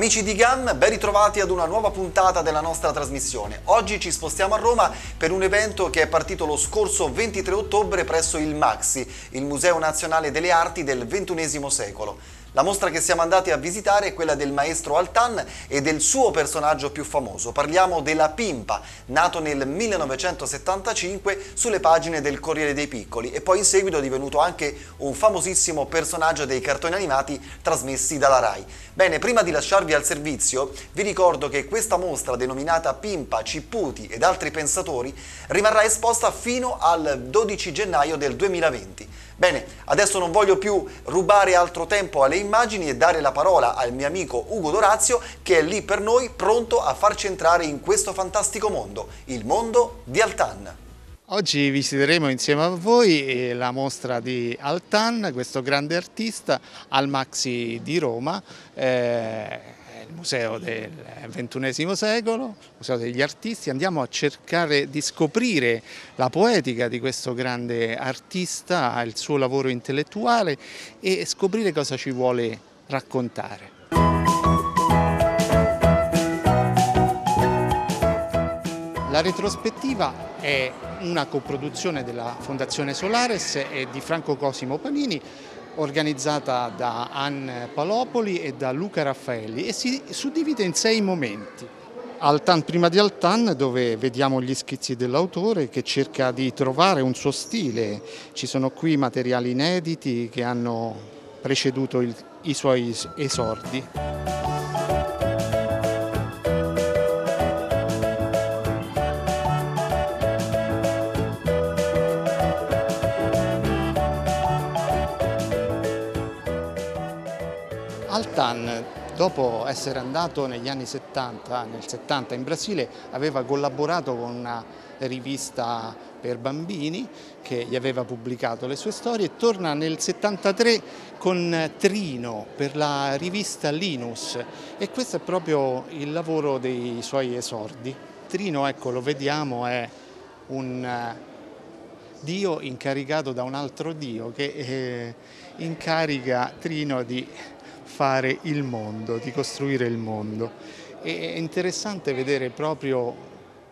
Amici di GAM, ben ritrovati ad una nuova puntata della nostra trasmissione. Oggi ci spostiamo a Roma per un evento che è partito lo scorso 23 ottobre presso il MAXI, il Museo Nazionale delle Arti del XXI secolo. La mostra che siamo andati a visitare è quella del maestro Altan e del suo personaggio più famoso. Parliamo della Pimpa, nato nel 1975 sulle pagine del Corriere dei Piccoli e poi in seguito divenuto anche un famosissimo personaggio dei cartoni animati trasmessi dalla RAI. Bene, prima di lasciarvi al servizio, vi ricordo che questa mostra denominata Pimpa, Cipputi ed altri pensatori rimarrà esposta fino al 12 gennaio del 2020. Bene, adesso non voglio più rubare altro tempo alle immagini e dare la parola al mio amico Ugo Dorazio che è lì per noi pronto a farci entrare in questo fantastico mondo, il mondo di Altan. Oggi visiteremo insieme a voi eh, la mostra di Altan, questo grande artista, al Maxi di Roma. Eh, il museo del XXI secolo, il museo degli artisti, andiamo a cercare di scoprire la poetica di questo grande artista, il suo lavoro intellettuale e scoprire cosa ci vuole raccontare. La retrospettiva è una coproduzione della Fondazione Solares e di Franco Cosimo Panini organizzata da Anne Palopoli e da Luca Raffaelli e si suddivide in sei momenti. Altan prima di Altan dove vediamo gli schizzi dell'autore che cerca di trovare un suo stile, ci sono qui materiali inediti che hanno preceduto il, i suoi esordi. Dopo essere andato negli anni 70, nel 70 in Brasile, aveva collaborato con una rivista per bambini che gli aveva pubblicato le sue storie e torna nel 73 con Trino per la rivista Linus e questo è proprio il lavoro dei suoi esordi. Trino, ecco, lo vediamo, è un eh, dio incaricato da un altro dio che eh, incarica Trino di fare il mondo, di costruire il mondo. è interessante vedere proprio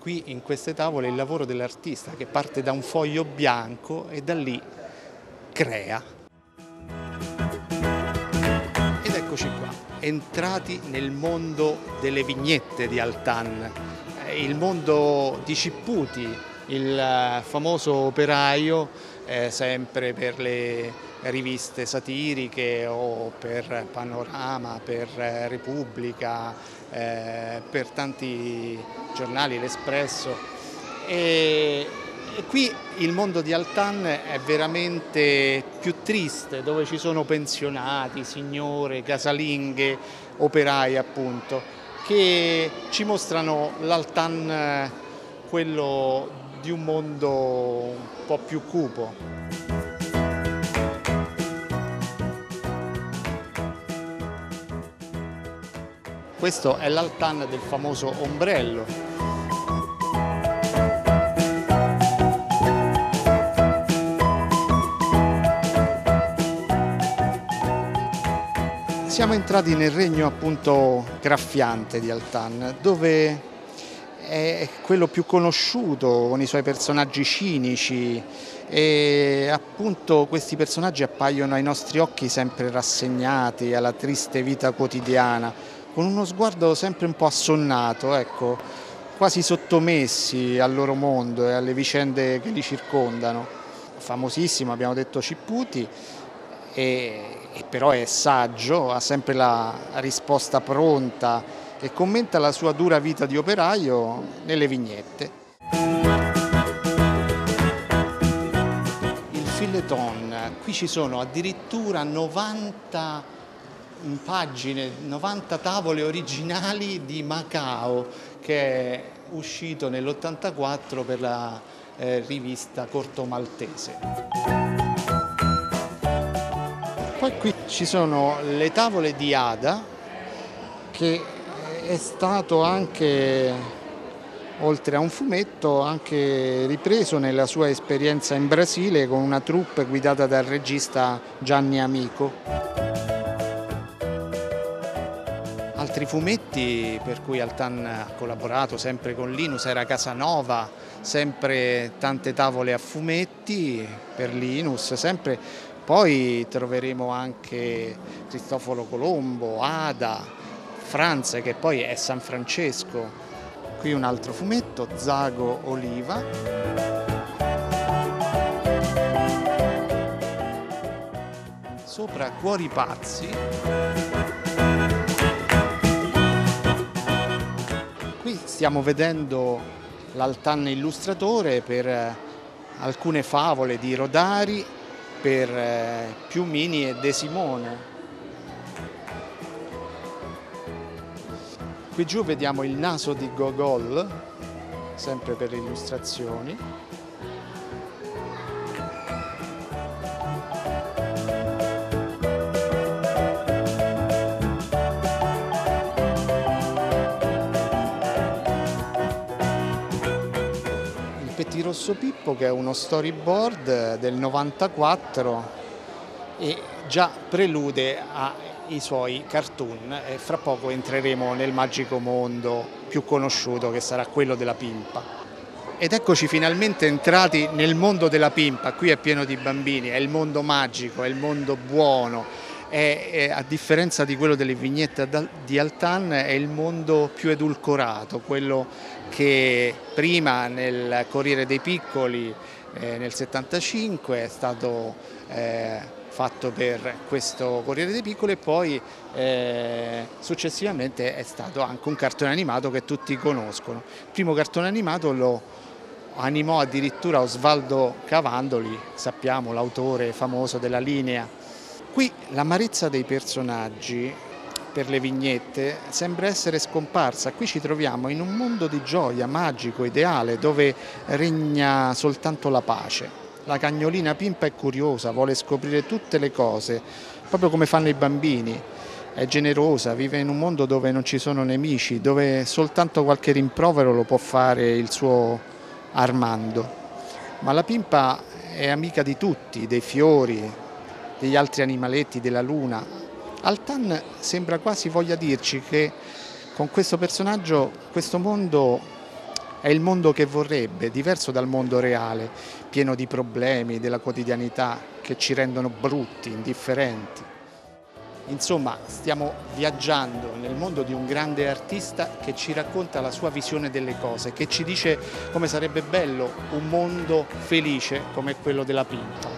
qui in queste tavole il lavoro dell'artista che parte da un foglio bianco e da lì crea. Ed eccoci qua, entrati nel mondo delle vignette di Altan, eh, il mondo di Cipputi, il eh, famoso operaio eh, sempre per le riviste satiriche o per Panorama, per eh, Repubblica, eh, per tanti giornali, l'Espresso. E, e qui il mondo di Altan è veramente più triste, dove ci sono pensionati, signore, casalinghe, operai appunto, che ci mostrano l'Altan eh, quello di un mondo un po' più cupo. Questo è l'altan del famoso ombrello. Siamo entrati nel regno appunto graffiante di Altan, dove è quello più conosciuto con i suoi personaggi cinici e appunto questi personaggi appaiono ai nostri occhi sempre rassegnati alla triste vita quotidiana con uno sguardo sempre un po' assonnato, ecco, quasi sottomessi al loro mondo e alle vicende che li circondano. Famosissimo, abbiamo detto Cipputi, e, e però è saggio, ha sempre la risposta pronta e commenta la sua dura vita di operaio nelle vignette. Il fileton, qui ci sono addirittura 90 pagine, 90 tavole originali di Macao che è uscito nell'84 per la eh, rivista Corto Maltese. Poi qui ci sono le tavole di Ada che è stato anche, oltre a un fumetto, anche ripreso nella sua esperienza in Brasile con una troupe guidata dal regista Gianni Amico. altri fumetti per cui Altan ha collaborato sempre con Linus era Casanova, sempre tante tavole a fumetti per Linus, sempre. poi troveremo anche Cristoforo Colombo, Ada, Franz che poi è San Francesco, qui un altro fumetto, Zago Oliva. Sopra Cuori Pazzi. Qui stiamo vedendo l'Altan illustratore per eh, alcune favole di Rodari, per eh, Piumini e De Simone. Qui giù vediamo il naso di Gogol, sempre per le illustrazioni. Il Pettirosso Pippo che è uno storyboard del 94 e già prelude a i suoi cartoon e fra poco entreremo nel magico mondo più conosciuto che sarà quello della pimpa. Ed eccoci finalmente entrati nel mondo della pimpa, qui è pieno di bambini, è il mondo magico, è il mondo buono, è, è, a differenza di quello delle vignette di Altan è il mondo più edulcorato, quello che prima nel Corriere dei Piccoli eh, nel 75 è stato eh, fatto per questo Corriere dei Piccoli e poi eh, successivamente è stato anche un cartone animato che tutti conoscono. Il primo cartone animato lo animò addirittura Osvaldo Cavandoli, sappiamo l'autore famoso della linea. Qui l'amarezza dei personaggi per le vignette sembra essere scomparsa. Qui ci troviamo in un mondo di gioia magico, ideale, dove regna soltanto la pace. La cagnolina Pimpa è curiosa, vuole scoprire tutte le cose, proprio come fanno i bambini. È generosa, vive in un mondo dove non ci sono nemici, dove soltanto qualche rimprovero lo può fare il suo Armando. Ma la Pimpa è amica di tutti, dei fiori, degli altri animaletti, della luna. Altan sembra quasi voglia dirci che con questo personaggio questo mondo è il mondo che vorrebbe, diverso dal mondo reale, pieno di problemi, della quotidianità che ci rendono brutti, indifferenti. Insomma, stiamo viaggiando nel mondo di un grande artista che ci racconta la sua visione delle cose, che ci dice come sarebbe bello un mondo felice come quello della Pinta.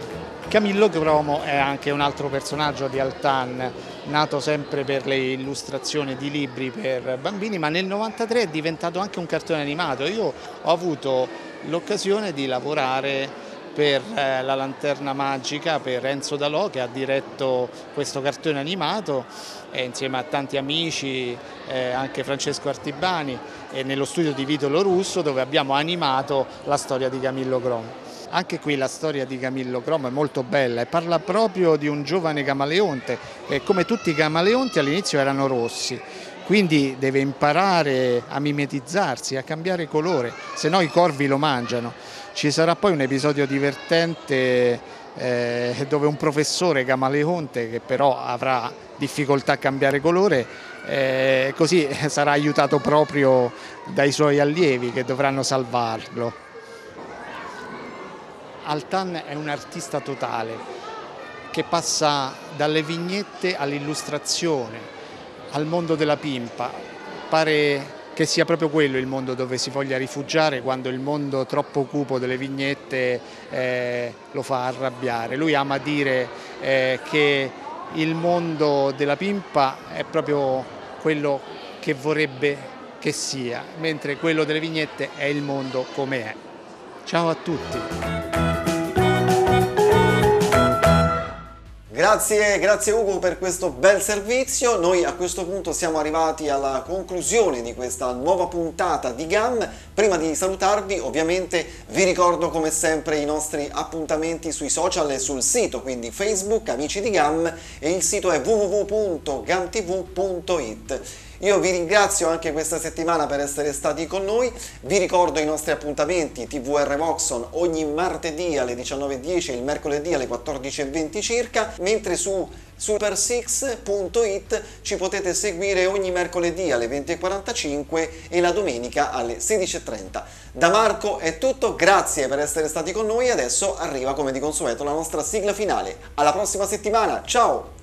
Camillo Gromo è anche un altro personaggio di Altan, nato sempre per le illustrazioni di libri per bambini, ma nel 93 è diventato anche un cartone animato. Io ho avuto l'occasione di lavorare per eh, la Lanterna Magica, per Enzo Dalò che ha diretto questo cartone animato e insieme a tanti amici, eh, anche Francesco Artibani e nello studio di Vito Lorusso dove abbiamo animato la storia di Camillo Gromo. Anche qui la storia di Camillo Cromo è molto bella e parla proprio di un giovane camaleonte che come tutti i camaleonti all'inizio erano rossi, quindi deve imparare a mimetizzarsi, a cambiare colore, se no i corvi lo mangiano. Ci sarà poi un episodio divertente eh, dove un professore camaleonte che però avrà difficoltà a cambiare colore eh, così sarà aiutato proprio dai suoi allievi che dovranno salvarlo. Altan è un artista totale che passa dalle vignette all'illustrazione, al mondo della pimpa. Pare che sia proprio quello il mondo dove si voglia rifugiare quando il mondo troppo cupo delle vignette eh, lo fa arrabbiare. Lui ama dire eh, che il mondo della pimpa è proprio quello che vorrebbe che sia, mentre quello delle vignette è il mondo come è. Ciao a tutti! Grazie, grazie Ugo per questo bel servizio. Noi a questo punto siamo arrivati alla conclusione di questa nuova puntata di GAM. Prima di salutarvi ovviamente vi ricordo come sempre i nostri appuntamenti sui social e sul sito, quindi Facebook Amici di GAM e il sito è www.gamtv.it. Io vi ringrazio anche questa settimana per essere stati con noi, vi ricordo i nostri appuntamenti TVR Voxon ogni martedì alle 19.10 e il mercoledì alle 14.20 circa, mentre su super6.it ci potete seguire ogni mercoledì alle 20.45 e la domenica alle 16.30. Da Marco è tutto, grazie per essere stati con noi, adesso arriva come di consueto la nostra sigla finale. Alla prossima settimana, ciao!